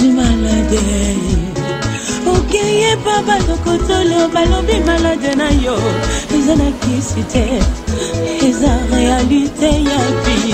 ozwi malade okeyeba bakokotolo balobi malade na yo eza na kisi te eza réalité